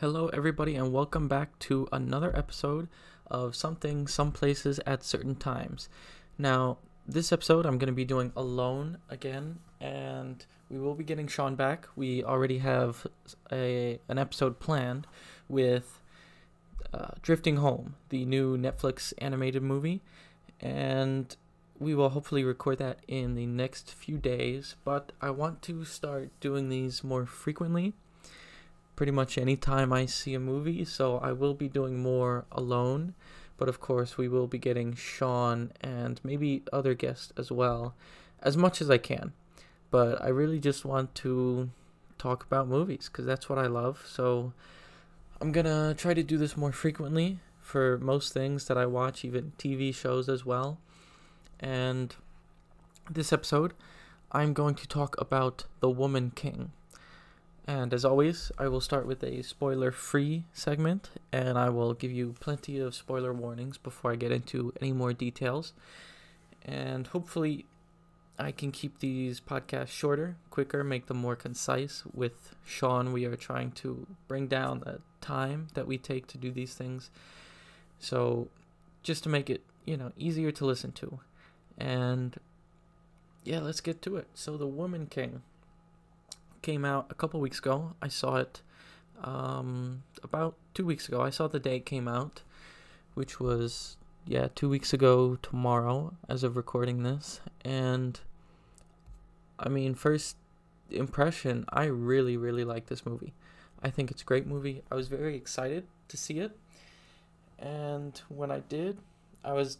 Hello, everybody, and welcome back to another episode of Some Things Some Places at Certain Times. Now, this episode I'm going to be doing alone again, and we will be getting Sean back. We already have a an episode planned with uh, Drifting Home, the new Netflix animated movie, and we will hopefully record that in the next few days. But I want to start doing these more frequently pretty much anytime I see a movie, so I will be doing more alone. But of course, we will be getting Sean and maybe other guests as well, as much as I can. But I really just want to talk about movies because that's what I love. So I'm gonna try to do this more frequently for most things that I watch, even TV shows as well. And this episode, I'm going to talk about The Woman King. And as always, I will start with a spoiler free segment, and I will give you plenty of spoiler warnings before I get into any more details. And hopefully, I can keep these podcasts shorter, quicker, make them more concise. With Sean, we are trying to bring down the time that we take to do these things. So, just to make it, you know, easier to listen to. And yeah, let's get to it. So, The Woman King came out a couple weeks ago. I saw it um, about two weeks ago. I saw the day it came out, which was yeah two weeks ago tomorrow as of recording this. And I mean, first impression, I really really like this movie. I think it's a great movie. I was very excited to see it, and when I did, I was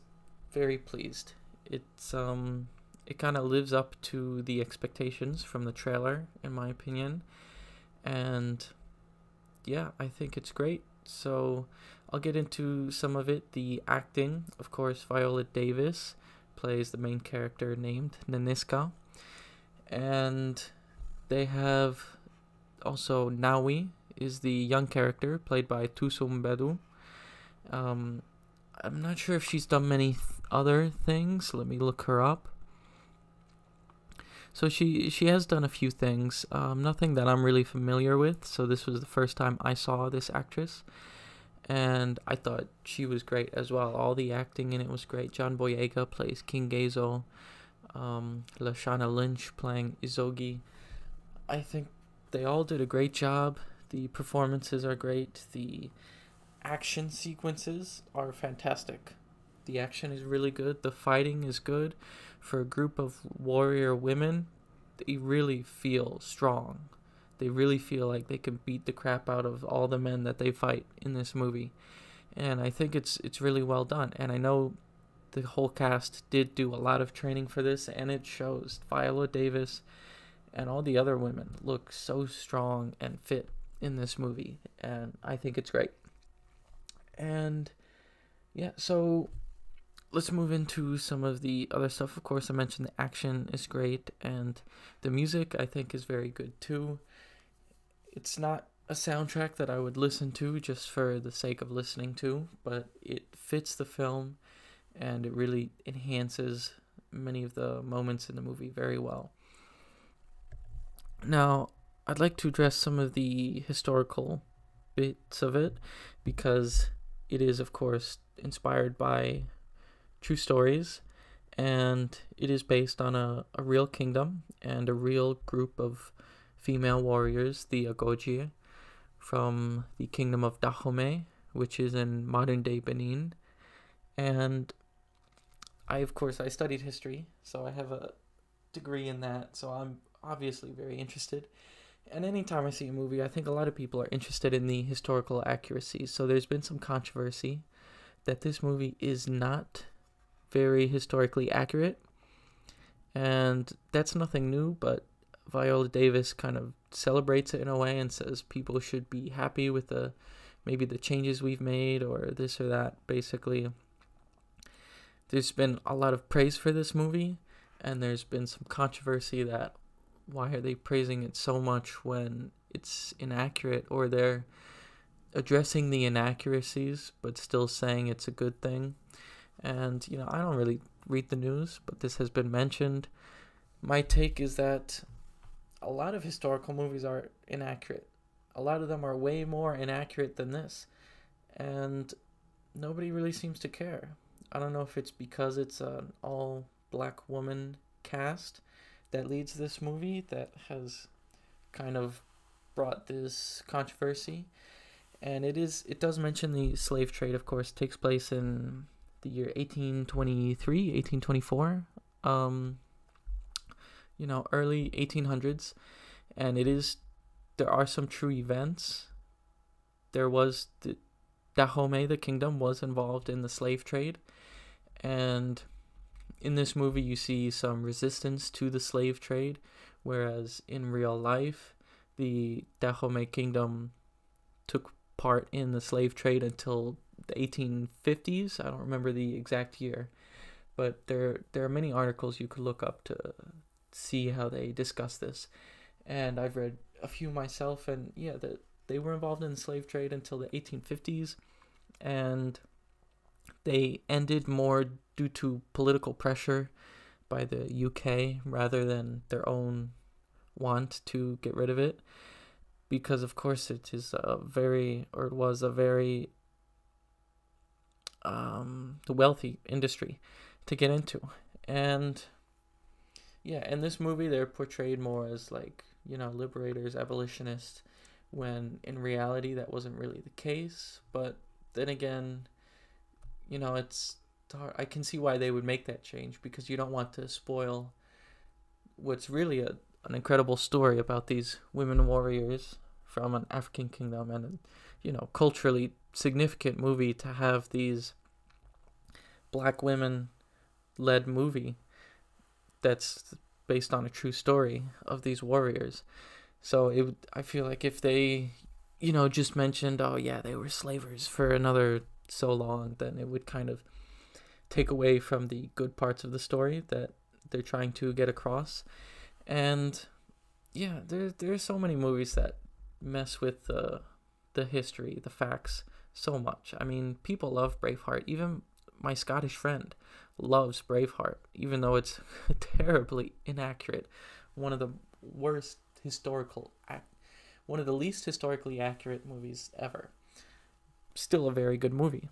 very pleased. It's um it kind of lives up to the expectations from the trailer, in my opinion. And yeah, I think it's great. So I'll get into some of it. The acting, of course, Viola Davis plays the main character named Nanisca. And they have also Nawi is the young character played by Thuso Mbedu. Um, I'm not sure if she's done many th- other things. Let me look her up. So she she has done a few things, um, nothing that I'm really familiar with. So this was the first time I saw this actress, and I thought she was great as well. All the acting in it was great. John Boyega plays King Ghezo, um, Lashana Lynch playing Izogie. I think they all did a great job. The performances are great. The action sequences are fantastic. The action is really good. The fighting is good for a group of warrior women, they really feel strong. They really feel like they can beat the crap out of all the men that they fight in this movie. And I think it's it's really well done. And I know the whole cast did do a lot of training for this and it shows. Viola Davis and all the other women look so strong and fit in this movie and I think it's great. And yeah, so let's move into some of the other stuff. Of course, I mentioned the action is great, and the music I think is very good too. It's not a soundtrack that I would listen to just for the sake of listening to, but it fits the film and it really enhances many of the moments in the movie very well. Now, I'd like to address some of the historical bits of it because it is, of course, inspired by true stories, and it is based on a, a real kingdom and a real group of female warriors, the Agojie, from the kingdom of Dahomey, which is in modern day Benin. And I, of course, I studied history, so I have a degree in that, so I'm obviously very interested. And anytime I see a movie, I think a lot of people are interested in the historical accuracy. So there's been some controversy that this movie is not very historically accurate. And that's nothing new, but Viola Davis kind of celebrates it in a way and says people should be happy with the maybe the changes we've made or this or that basically. There's been a lot of praise for this movie and there's been some controversy that why are they praising it so much when it's inaccurate or they're addressing the inaccuracies but still saying it's a good thing. And, you know, I don't really read the news, but this has been mentioned. My take is that a lot of historical movies are inaccurate. a lot of them are way more inaccurate than this. And nobody really seems to care. I don't know if it's because it's an all black woman cast that leads this movie that has kind of brought this controversy. And it is it does mention the slave trade, of course, takes place in the year 1823, 1824. Um, you know, early 1800s, and it is there are some true events. There was the Dahomey, the kingdom, was involved in the slave trade, and in this movie you see some resistance to the slave trade, whereas in real life, the Dahomey kingdom took part in the slave trade until the 1850s. I don't remember the exact year, but there there are many articles you could look up to see how they discuss this. And I've read a few myself, and yeah, that they were involved in the slave trade until the 1850s, and they ended more due to political pressure by the UK rather than their own want to get rid of it. Because of course it is a very, or it was a very um, the wealthy industry to get into, and yeah, in this movie they're portrayed more as like, you know, liberators, abolitionists, when in reality that wasn't really the case. But then again, you know, it's hard. I can see why they would make that change because you don't want to spoil what's really a, an incredible story about these women warriors from an African kingdom and, you know, culturally significant movie to have these black women led movie that's based on a true story of these warriors. So it I feel like if they you know just mentioned oh yeah they were slavers for another so long then it would kind of take away from the good parts of the story that they're trying to get across. And yeah, there there are so many movies that mess with the the history, the facts so much. I mean, people love Braveheart. Even my Scottish friend loves Braveheart, even though it's terribly inaccurate. One of the worst historical, one of the least historically accurate movies ever. Still a very good movie.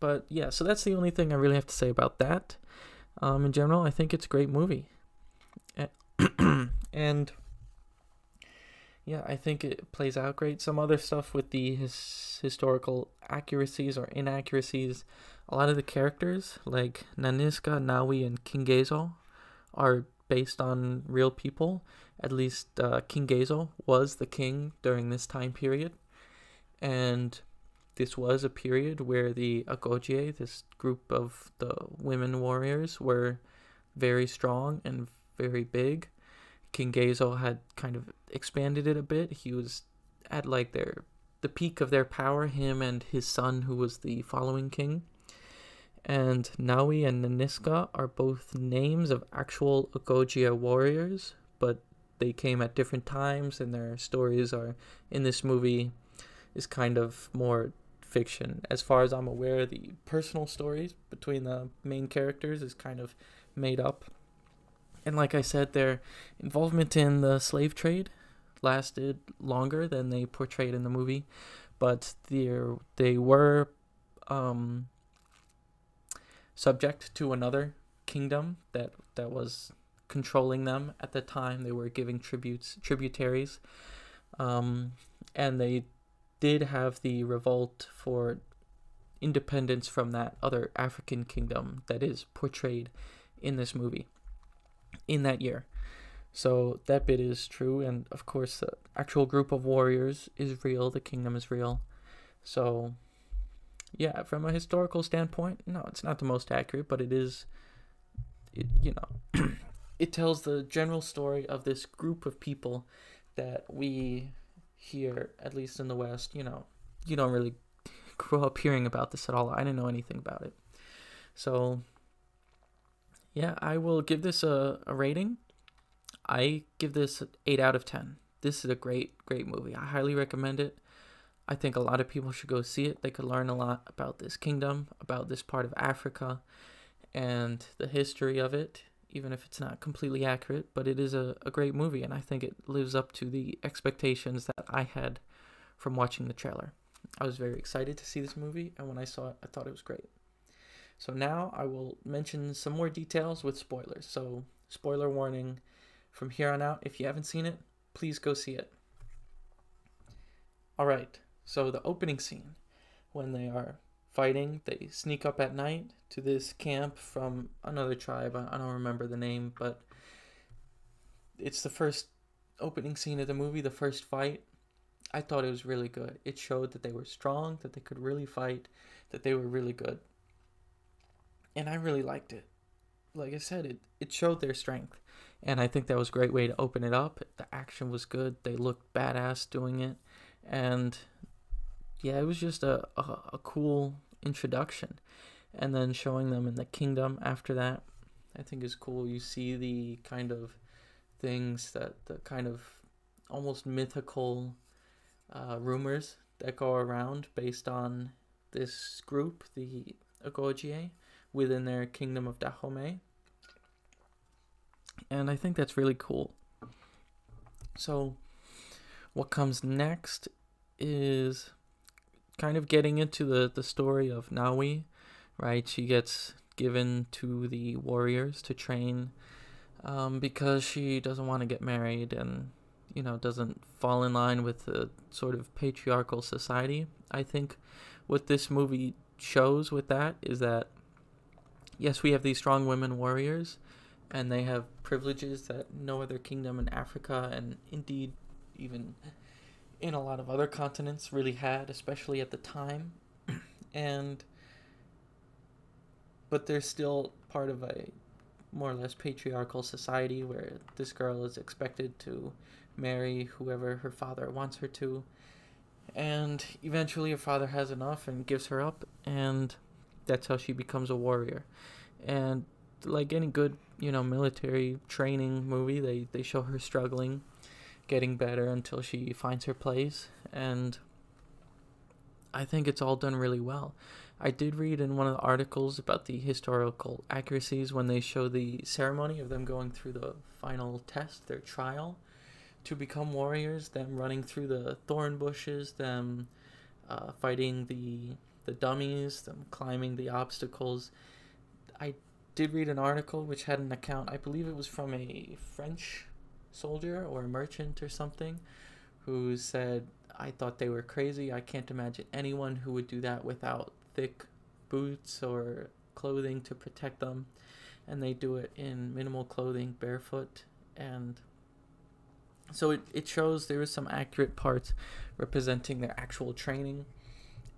But yeah, so that's the only thing I really have to say about that. Um, in general, I think it's a great movie. and yeah, I think it plays out great. Some other stuff with the his historical accuracies or inaccuracies a lot of the characters, like Nanisca, Nawi, and King Ghezo, are based on real people. At least uh, King Ghezo was the king during this time period. And this was a period where the Agojie, this group of the women warriors, were very strong and very big. King Ghezo had kind of expanded it a bit. He was at like their the peak of their power, him and his son, who was the following king and Nawi and Nanisca are both names of actual Agojie warriors, but they came at different times, and their stories are in this movie is kind of more fiction. As far as I'm aware, the personal stories between the main characters is kind of made up. And like I said, their involvement in the slave trade lasted longer than they portrayed in the movie, but they they were um, subject to another kingdom that that was controlling them at the time. They were giving tributes tributaries, um, and they did have the revolt for independence from that other African kingdom that is portrayed in this movie in that year. So that bit is true, and of course, the actual group of warriors is real. The kingdom is real. So yeah, from a historical standpoint, no, it's not the most accurate, but it is, it, you know, it tells the general story of this group of people that we here, at least in the West, you know, you don't really grow up hearing about this at all. I didn't know anything about it. So, yeah, I will give this a, a rating. I give this 8 out of 10. This is a great, great movie. I highly recommend it. I think a lot of people should go see it. They could learn a lot about this kingdom, about this part of Africa, and the history of it. even if it's not completely accurate, but it is a, a great movie, and I think it lives up to the expectations that I had from watching the trailer. I was very excited to see this movie, and when I saw it, I thought it was great. So now I will mention some more details with spoilers. So, spoiler warning from here on out. If you haven't seen it, please go see it. All right. So the opening scene, when they are fighting, they sneak up at night to this camp from another tribe. I don't remember the name, but it's the first opening scene of the movie, the first fight. I thought it was really good. It showed that they were strong, that they could really fight, that they were really good. And I really liked it. Like I said, it, it showed their strength. And I think that was a great way to open it up. The action was good. They looked badass doing it. And yeah, it was just a, a, a cool introduction. And then showing them in the kingdom after that, I think is cool. You see the kind of things that the kind of almost mythical uh, rumors that go around based on this group, the Agojie, within their kingdom of Dahomey. And I think that's really cool. So, what comes next is kind of getting into the, the story of Nawi, right? She gets given to the warriors to train um, because she doesn't want to get married and, you know, doesn't fall in line with the sort of patriarchal society. I think what this movie shows with that is that, yes, we have these strong women warriors and they have privileges that no other kingdom in Africa and indeed even in a lot of other continents really had, especially at the time. and but they're still part of a more or less patriarchal society where this girl is expected to marry whoever her father wants her to. And eventually her father has enough and gives her up and that's how she becomes a warrior. And like any good, you know, military training movie, they, they show her struggling getting better until she finds her place and I think it's all done really well. I did read in one of the articles about the historical accuracies when they show the ceremony of them going through the final test, their trial, to become warriors, them running through the thorn bushes, them uh, fighting the the dummies, them climbing the obstacles. I did read an article which had an account, I believe it was from a French soldier or a merchant or something who said, I thought they were crazy. I can't imagine anyone who would do that without thick boots or clothing to protect them. And they do it in minimal clothing, barefoot. And so it, it shows there is some accurate parts representing their actual training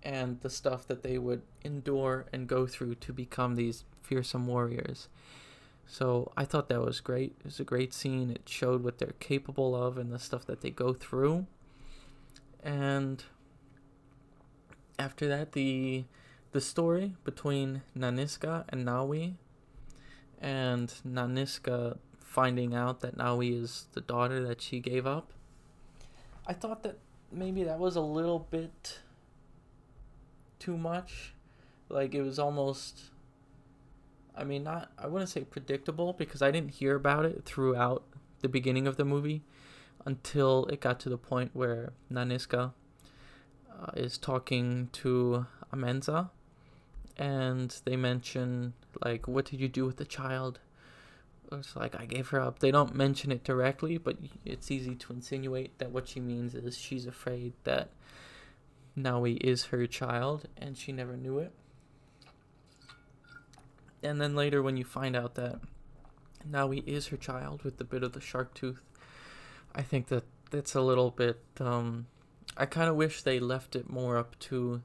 and the stuff that they would endure and go through to become these fearsome warriors. So I thought that was great. It was a great scene. It showed what they're capable of and the stuff that they go through. And after that, the the story between Nanisca and Nawi, and Nanisca finding out that Nawi is the daughter that she gave up. I thought that maybe that was a little bit too much. Like it was almost I mean, not I wouldn't say predictable because I didn't hear about it throughout the beginning of the movie until it got to the point where Nanisca uh, is talking to Amenza and they mention like what did you do with the child it's like i gave her up they don't mention it directly but it's easy to insinuate that what she means is she's afraid that Nawi is her child and she never knew it and then later when you find out that Nawi is her child with the bit of the shark tooth, I think that that's a little bit. Um, I kind of wish they left it more up to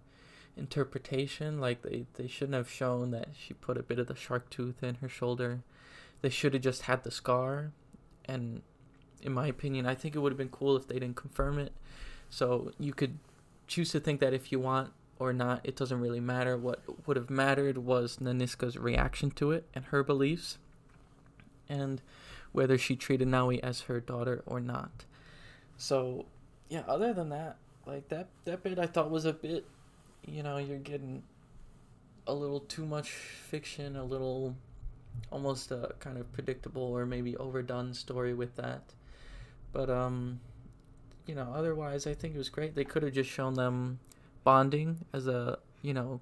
interpretation. Like they they shouldn't have shown that she put a bit of the shark tooth in her shoulder. They should have just had the scar, and in my opinion, I think it would have been cool if they didn't confirm it. So you could choose to think that if you want, or not, it doesn't really matter. What would have mattered was Nanisca's reaction to it and her beliefs, and whether she treated Nawi as her daughter or not. So, yeah, other than that, like that that bit I thought was a bit, you know, you're getting a little too much fiction, a little almost a kind of predictable or maybe overdone story with that. But um, you know, otherwise I think it was great. They could have just shown them bonding as a you know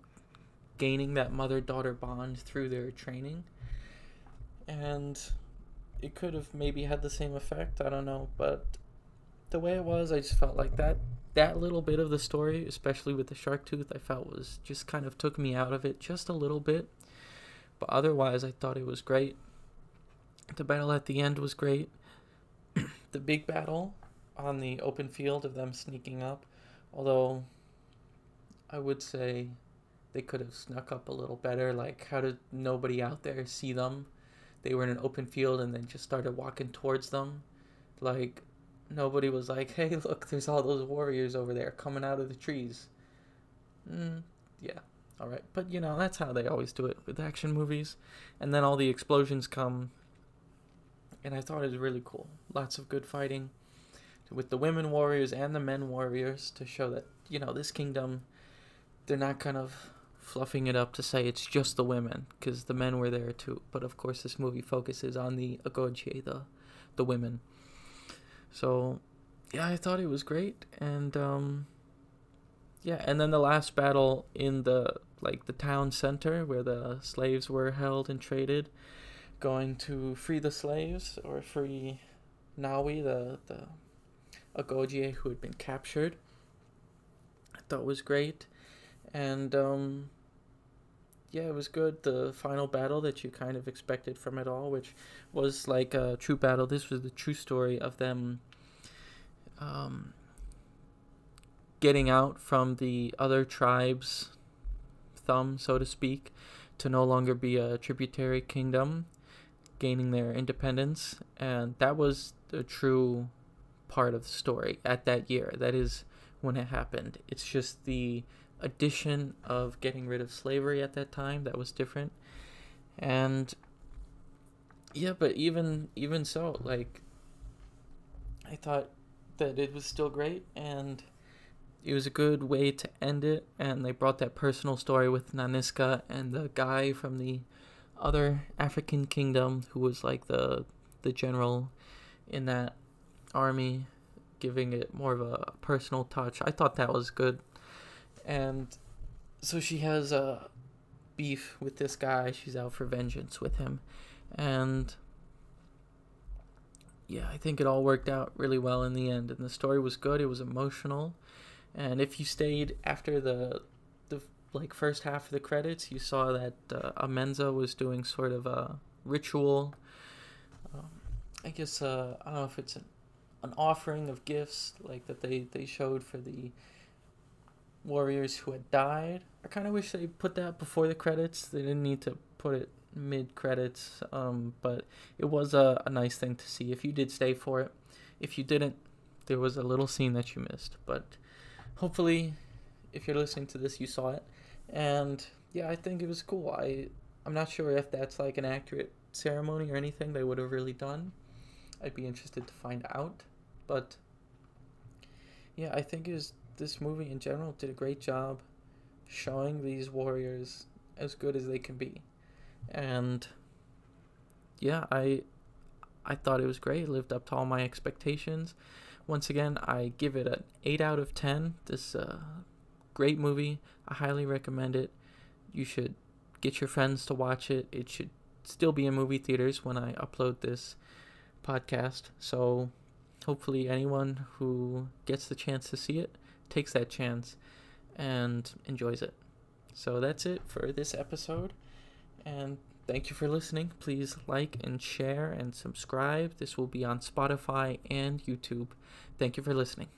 gaining that mother daughter bond through their training. And it could have maybe had the same effect, I don't know, but the way it was, I just felt like that that little bit of the story, especially with the shark tooth, I felt was just kind of took me out of it just a little bit. But otherwise, I thought it was great. The battle at the end was great. the big battle on the open field of them sneaking up, although I would say they could have snuck up a little better. Like, how did nobody out there see them? They were in an open field and then just started walking towards them. Like, nobody was like, hey, look, there's all those warriors over there coming out of the trees. Mm, yeah, all right. But, you know, that's how they always do it with action movies. And then all the explosions come. And I thought it was really cool. Lots of good fighting with the women warriors and the men warriors to show that, you know, this kingdom, they're not kind of fluffing it up to say it's just the women because the men were there too. But of course, this movie focuses on the Agojie, the the women. So, yeah, I thought it was great, and um, yeah, and then the last battle in the like the town center where the slaves were held and traded, going to free the slaves or free Nawi, the the Agojie who had been captured. I thought was great, and um, yeah, it was good. The final battle that you kind of expected from it all, which was like a true battle. This was the true story of them um, getting out from the other tribes' thumb, so to speak, to no longer be a tributary kingdom, gaining their independence. And that was the true part of the story at that year. That is when it happened. It's just the addition of getting rid of slavery at that time that was different and yeah but even even so like i thought that it was still great and it was a good way to end it and they brought that personal story with Nanisca and the guy from the other African kingdom who was like the the general in that army giving it more of a personal touch. I thought that was good and so she has a beef with this guy. She's out for vengeance with him, and yeah, I think it all worked out really well in the end. And the story was good. It was emotional, and if you stayed after the the like first half of the credits, you saw that uh, Amenza was doing sort of a ritual. Um, I guess uh, I don't know if it's an, an offering of gifts like that they they showed for the warriors who had died. I kind of wish they put that before the credits. They didn't need to put it mid credits, um, but it was a, a nice thing to see if you did stay for it. If you didn't, there was a little scene that you missed, but hopefully, if you're listening to this, you saw it. And yeah, I think it was cool. I I'm not sure if that's like an accurate ceremony or anything they would have really done. I'd be interested to find out, but yeah, I think was this movie in general did a great job showing these warriors as good as they can be. And yeah, I I thought it was great. It lived up to all my expectations. Once again, I give it an 8 out of 10. This uh great movie. I highly recommend it. You should get your friends to watch it. It should still be in movie theaters when I upload this podcast. So hopefully anyone who gets the chance to see it takes that chance and enjoys it. So that's it for this episode. And thank you for listening. Please like and share and subscribe. This will be on Spotify and YouTube. Thank you for listening.